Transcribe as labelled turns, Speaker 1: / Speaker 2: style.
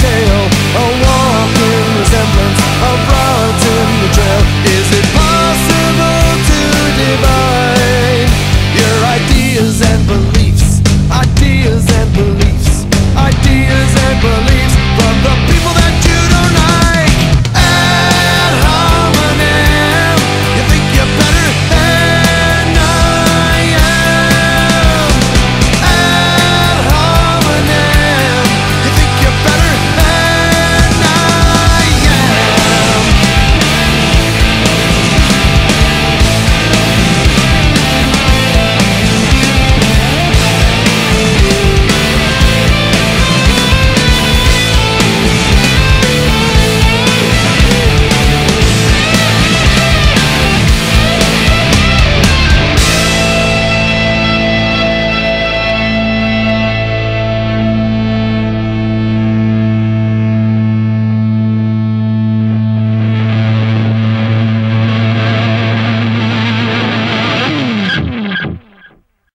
Speaker 1: tale.